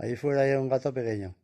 Allí fuera hay un gato pequeño.